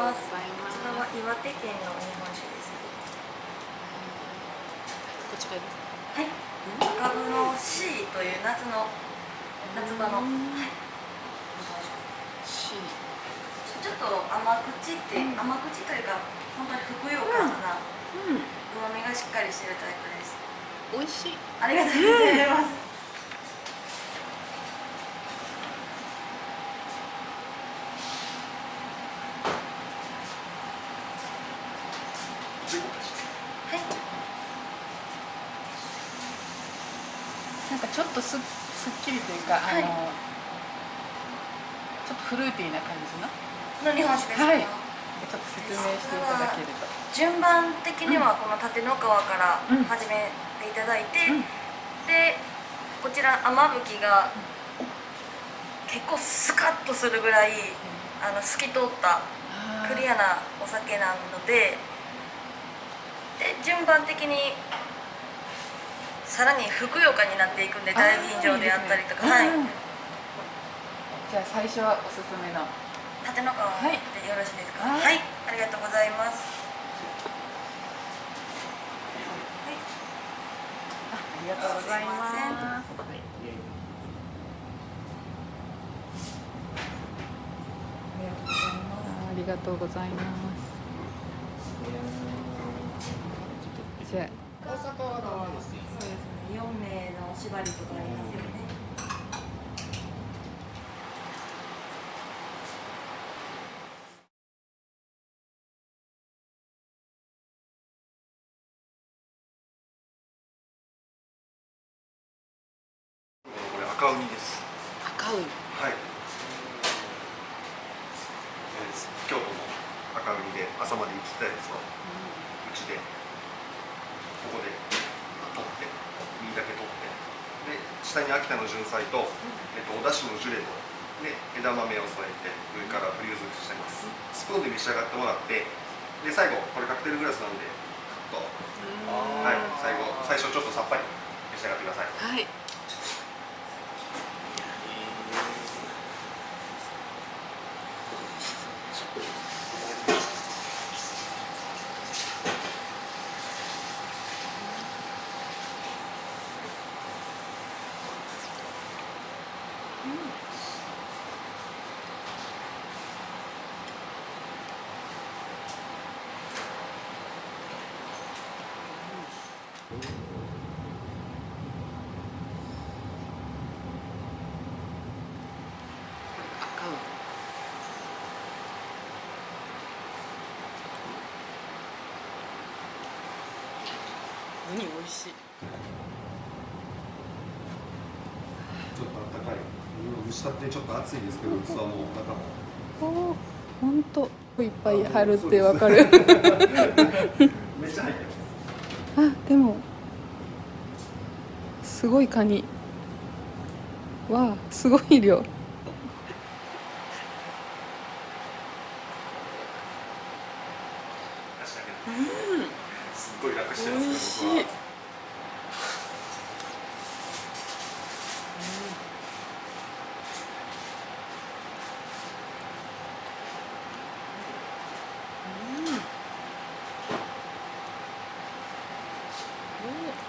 手県の日本酒ですこちら。ですはい赤部の C という夏の夏場の、ちょっと甘口って、うん甘口というか本当にふくよかな。うん。うまみがしっかりしてるタイプです。美味しいありがとうございます、はいなんかちょっとすすっきりというか、はい。あのちょっとフルーティーな感じの？の日本酒ですか、はい。ちょっと説明していただけると順番的にはこの立の川からうん。始めていただいて、うん。でこちら雨吹きが結構スカッとするぐらいあの透き通ったクリアなお酒なのでで順番的にさらにふくよかになっていくんで大吟醸であったりとか。はい。うん。じゃあ最初はおすすめの。立の川でよろしいですか？は、はい。いありがとうござい。ますありがとうございます。すい。ありがとうございます。ありがとうございます。じゃあ大阪はそうですね。4名の縛りとかありますよねこれ赤海です。赤海はい。えー京都の赤海で朝まで生きてたやつをうちでここで取って身だけ取ってで下に秋田の純菜と、えっとお出汁のジュレとで枝豆を添えて上からフリューズしてます。スプーンで召し上がってもらってで最後これカクテルグラスなんでカッとはい最後最初ちょっとさっぱり召し上がってください。はい赤海ウニ美味しいちょっと暖かい。蒸したってちょっと暑いですけど、器も中も。おお本当いっぱい入るってわかる。あでもすごいカニわあすごい量確かに。すっごい楽してますね、美味しい僕は。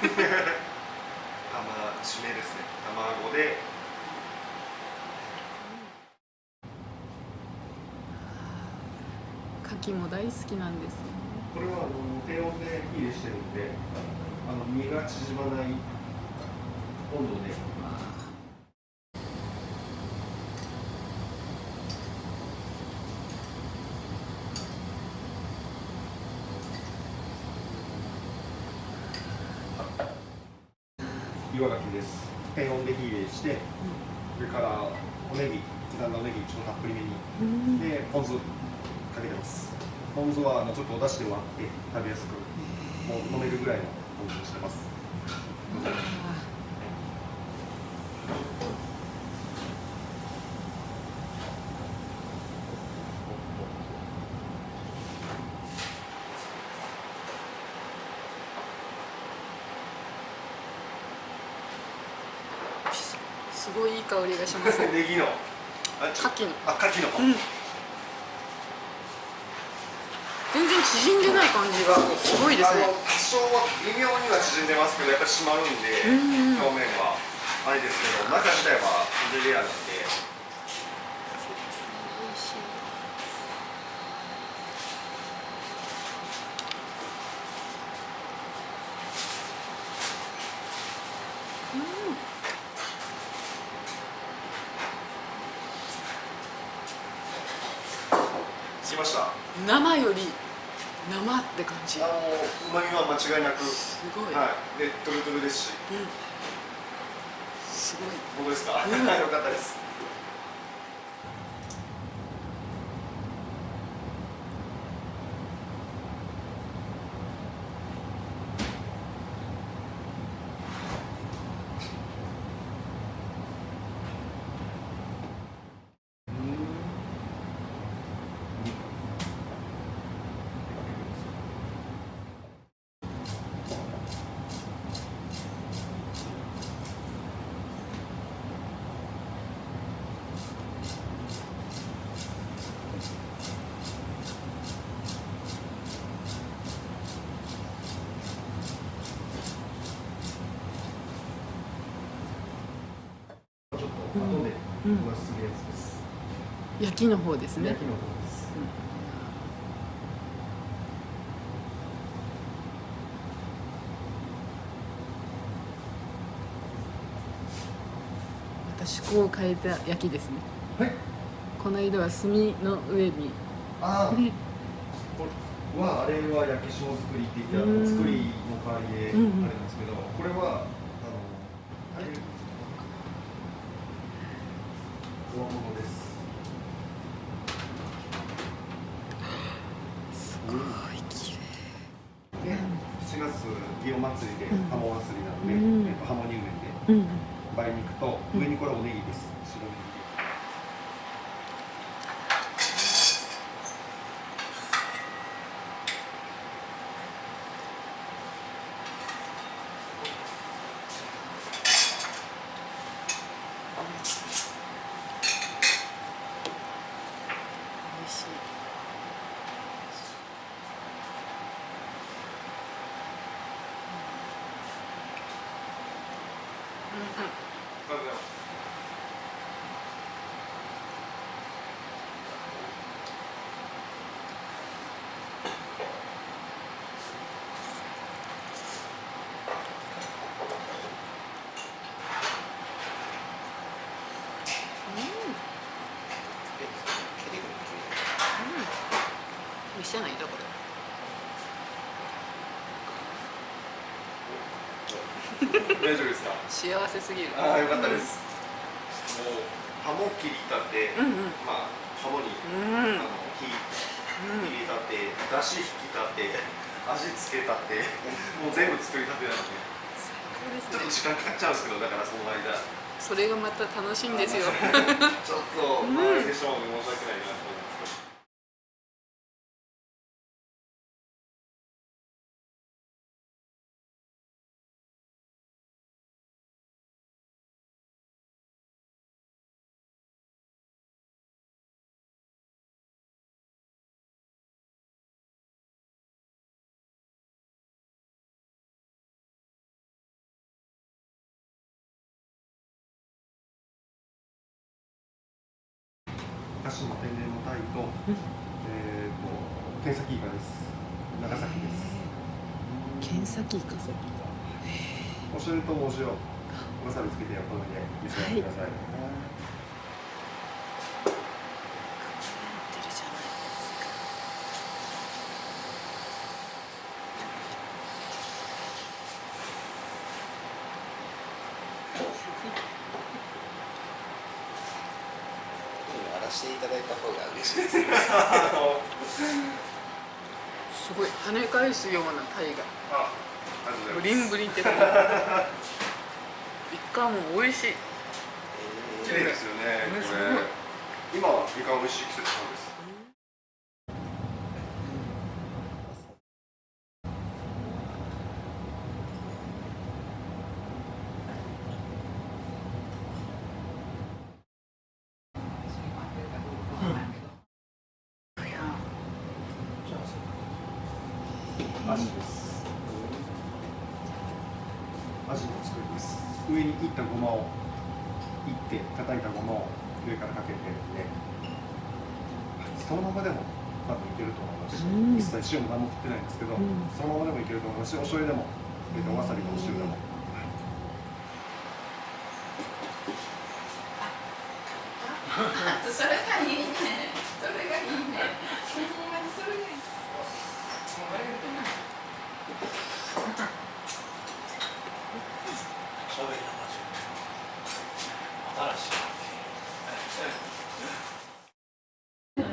玉 締めですね。卵で。牡蠣も大好きなんですこれはあの低温で火入れしてるんで、あの身が縮まない温度で。岩牡蠣です。低温で火入れして、それからおネギ、刻んだおネギちょっとたっぷりめに。で、ポン酢かけてます。ポン酢はあのちょっとお出汁で割って食べやすく、もう飲めるぐらいのポン酢にしてます。すごいいい香りがします、ね、ネギの。牡蠣の。あ牡蠣の、うん、全然縮んでない感じがすごいですね。多少は微妙には縮んでますけどやっぱり締まるんで、うんうん、表面は。あれですけど中自体はレアなんで。着きました。生より生って感じ。あのうまみは間違いなくすごい、はい。でトゥルトゥルですし。うん。すごい。本当ですか、うん。よかったですちょっと後でうんお出しするやつです、焼きの方ですね。焼きの方です、また趣向を変えた焼きですね。はい。この間は炭の上に。ああねこれはあれは焼き霜作りって言ってあうん。の作りの代わりであれうんうんなんですけど、これはあのあれ上物ですすごい綺麗で7月祇園祭りでうん。ハモ祭りなので、うん。えっと、ハモ入麺でうん。梅肉と上にこれおネギです。白ネギ見せない？だこれ大丈夫ですか？幸せすぎる。ああよかったです。もうハモ切りたって、うんうん。まあハモに、うん。あの火うん入れたってだし引きたって味付けたってもう全部作りたてなので最高ですちょっとね時間かかっちゃうんですけどだからその間。それがまた楽しいんですよ。ちょっとまうので申し訳ないなと思います昔の天然の鯛と、えー、と天崎イカです。長崎です。剣先イカ。お醤油とお塩。わさびつけてお好みで召し上がってください、てるじゃない荒らしていただいた方が嬉しいです。すごい跳ね返すようなタイがあありがとうブございます。リンブリンって感じ。イカも美味しい。綺麗ですよねうんすごい。これ今はイカ美味しい季節なんですアジですアジの作りです上にいったごまをいって叩いたごまを上からかけてでそのままでも多分いけると思いますし、うん一切塩も何も振ってないんですけど、うん。そのままでもいけると思いますしお醤油でも入れておわさびのお塩でも、それがいいね。それがいいね。それがいい。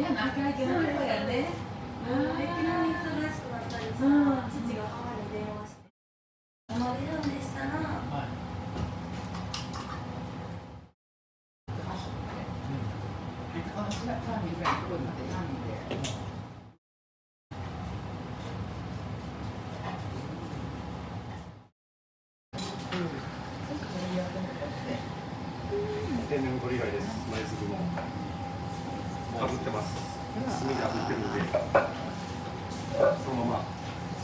ね、仲良くなるからね。いきなり忙しくなったりしたら、父が母に電話して「泊まれるんでしたら、天然の鳥貝です。舞鶴の炙ってます。炭で炙ってるんでそのまま。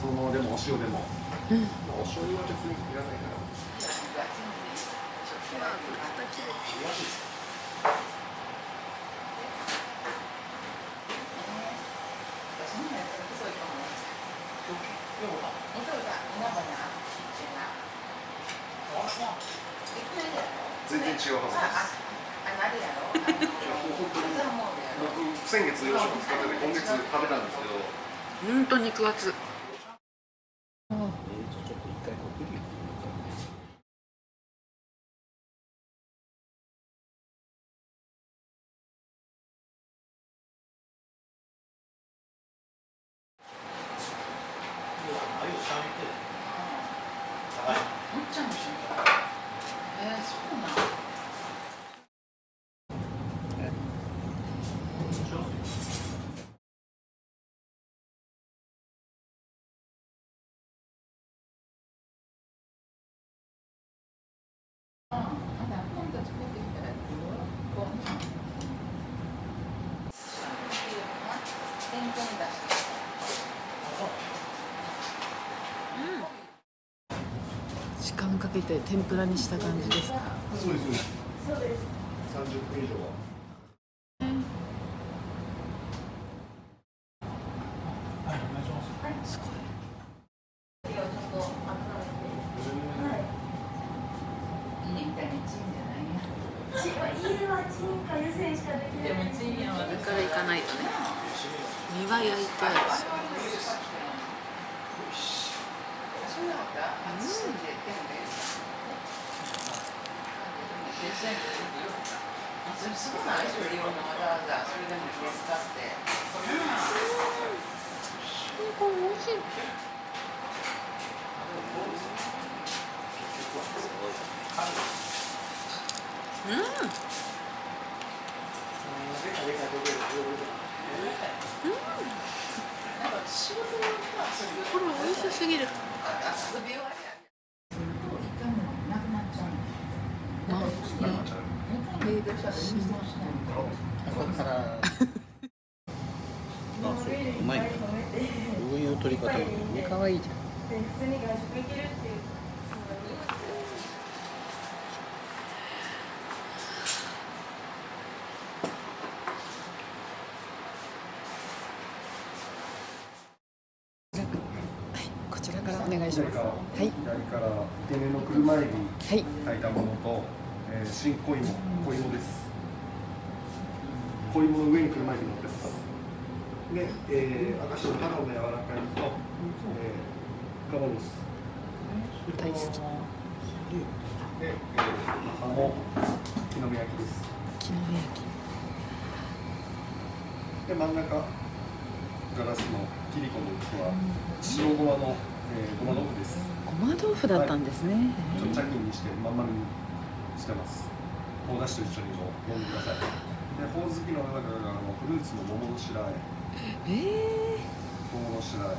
そのままでもお塩でも、まあお醤油は別にいらないから。全然違うはずです先月洋食使ってて今月食べたんですけど。本当肉厚えー、じゃあちょっと一回こっくり言ってみようかえー、そうなのあ、まだ今度作ってきたらこう天然出して時間かけて天ぷらにした感じですか？そうですそうです。30分以上は。すごいちょっと温めて、はいいいねみたいにチンじゃないねち家はチンか湯煎しかでもないチンやわ上から行かないとね。身は焼いてあるうん。これ美味しいうまいね どういう取り方？かわいいじゃん。で普通に外食行けるっていうこちらからお願いしまはい。左から天然の車エビはい。炊いたものと、えー、新小芋小芋です。小芋の上に車エビ乗ってます。で、えー、赤白肌の柔らかいと、えー、ガバノス。大好き。で、えー、ハモ木の芽焼きです。木の芽焼で真ん中ガラスの切り込む器は白ごまの、えー、ごま豆腐です。きごま豆腐だったんですね、ちょっと茶巾にしてまん丸にしてます。おだしと一緒にも飲んでくださいでほおずきの中からあのフルーツの桃の白あえ。え桃の白あ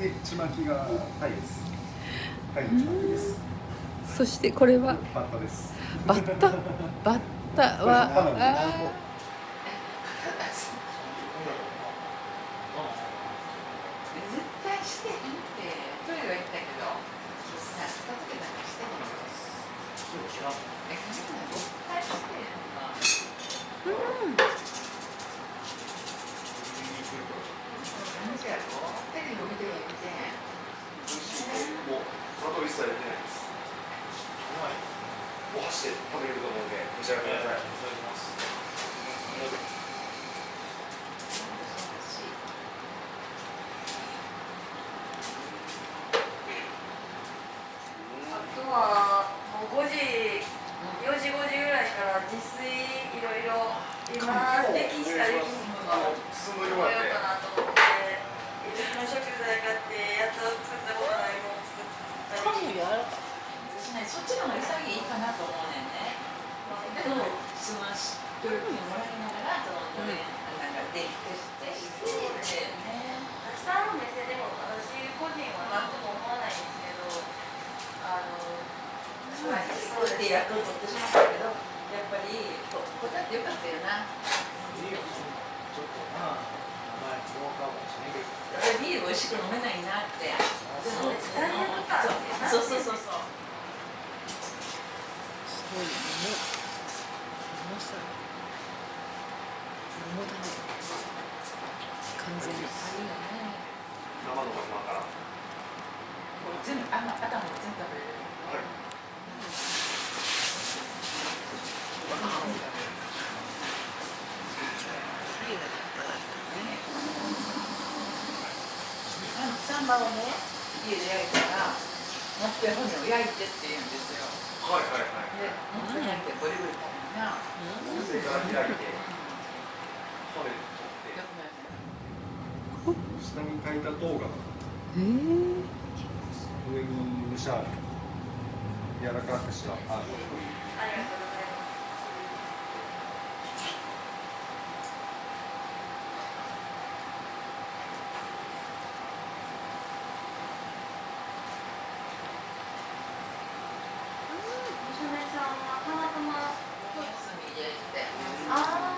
え。でちまきがタイです。タイのちまきです。ー、そしてこれは？バッタです。バッタ？バッタはあしてへんって一人は言ったけどさ片付けなんかしてへんよそう知らんえ彼女絶対してへんの感じやろテレビ見てみて美味しいもう砂糖一切入れてないですお箸で食べれると思うん。で召し上がってくださいあとはもう5時4時5時ぐらいから自炊いろいろ今できしかできんのあがの進ん覚どいてもらってえようかなと思っていろんな食材買ってやっと作ったことないものを作ったりパンも柔らか私ねそっちの方が潔いかなと思うねんねでもその教育にもらいながらそのなん。か電気消してしてね下の目線でも私個人は何とも思わないん。ですけどあのまあそうして役を取ってしまったけどやっぱりこ答えてよかったよないいよちょっとな甘い農家かもしれん。けどビール美味しく飲めないなってそうダイエットかそうそうそうそうすごいね桃さ桃だね生のままからこれ全部あ頭も全部食べれるはいサンバをね家で焼いたらもっぺ骨を焼いてって言うんですよ。はいはいはい。でもっぺ焼いてボリボリ食べるな上から開いないって下に書いた動画へえ。上に蒸しある柔らかくした。あありがとうございます娘さんはたまたま休みでしてあ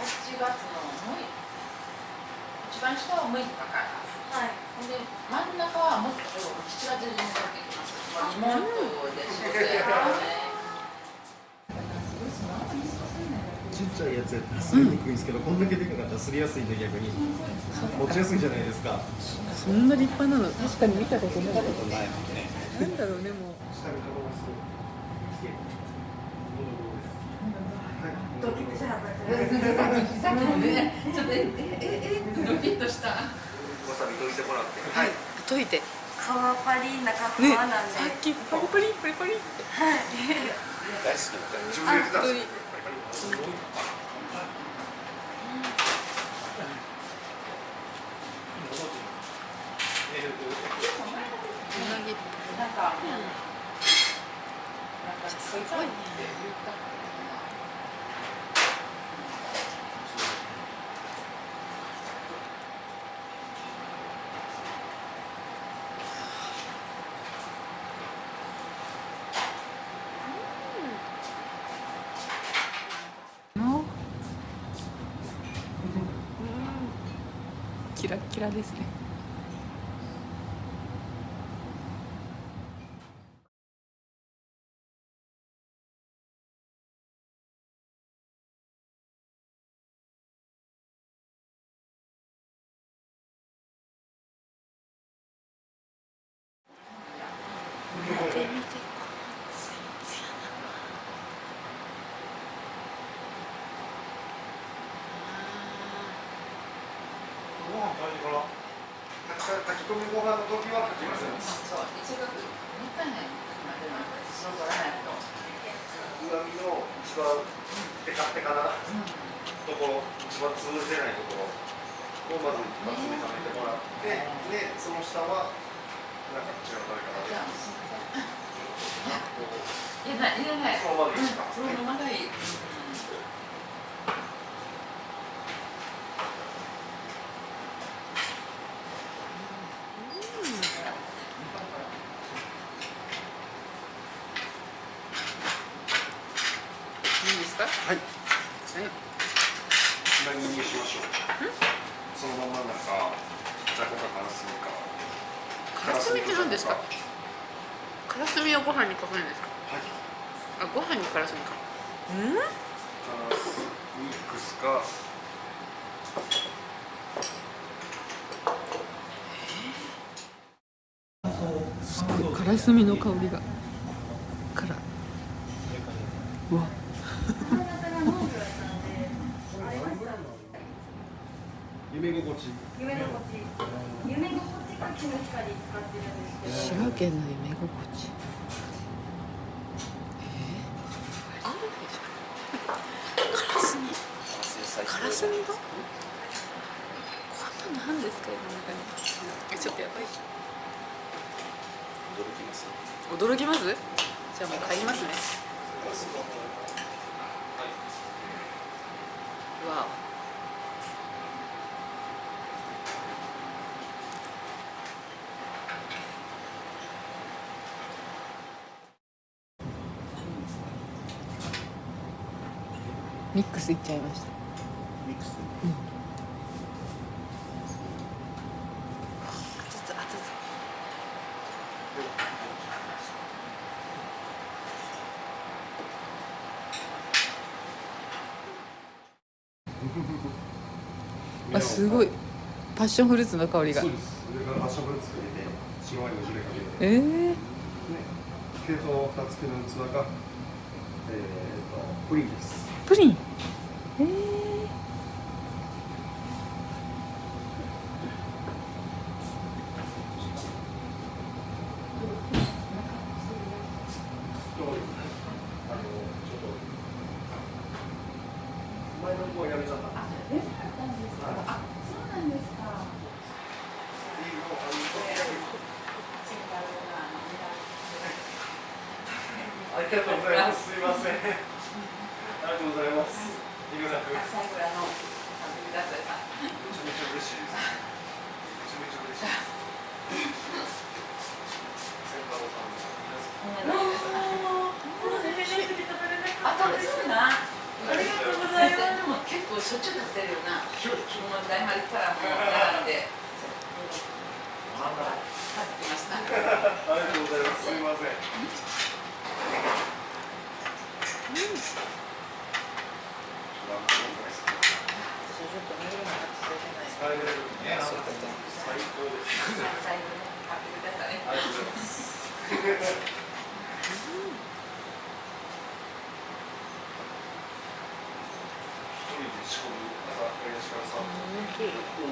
8月の6日一番下は6日からあはいほんで真ん中はもっと7月中に帰ってきますまあ妹で仕事やからねちっちゃいやつやったらすりにくいんですけど、こんだけでかかったらすりやすいんで逆に持ちやすいじゃないですか。そんな立派なの確かに見たことない。ないもんねなんだろうねもう。下にかぶすとドキッとしたさっきもねちょっとええええドキッとした。わさび溶い。てもらってはい。解いて。ね皮パリ中皮さなんで、っきパリパリパリパリ。ってはい。大好きな自分で言ってたん。ですよか、なん。か、すごいっキラキラですね見て見てこのツヤツヤご飯炊いてから炊き込みご飯の時は炊きますそう、までなんか、そう取らないと。上身の一番テカテカなところ一番潰れてないところをまず一発目食べてもらってでその下はなんか違う食べ方でじゃあ、すみません。こういや、ない、いらない。そのままでいいですかうんそのままでいい。うんいいですかはいはい何にしましょう。そのままなんかじゃこかからすみかからすみって何ですか？からすみをご飯にかけるんですか？はい。あご飯にからすみか。うん？カラスミックスか。すごいからすみの香りがからうわ夢心地夢のこち夢のこちかキムチカリ使ってるんですけど滋賀県の夢心地えー、あるでしょからすみからすみが？こんななんですか？世の中にえちょっとやばい。驚きます驚きます？じゃあもう買いますね。わお。ミックスいっちゃいましたミックス熱々熱々あすごいパッションフルーツの香りが。そうです。上から発色フルーツて白ワインのジュレかけて。えー、ね。系統の2つ目の器がえー、とプリンです。プリン。えー、あのちょっと前の子はやめちゃったあ、そうなんですか。ありがとうございます。すいません。ありがとうございます。いくらくめちゃ朝倉の食べてください。めちゃ嬉しいです。めちゃめちゃ嬉しいです。千太郎さんもあ、食べそうな。ありがとうございます。でも結構しょっちゅう食べてるよな。もう大丸からもう並んで。ました。ありがとうございます。すみません。最高です。最後に買ってください。ありがとうございます。一人で仕込む朝やりしからさ、終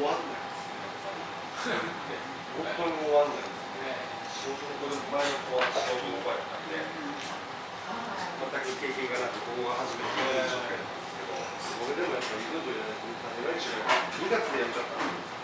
わんないですね。本当に終わんないですね。仕事の子で前の子は仕事の子やったんで、全く経験がなく、ここが初めての状態なんですけど、それでもやっぱり二度とやらないと、2月でやめちゃったんで。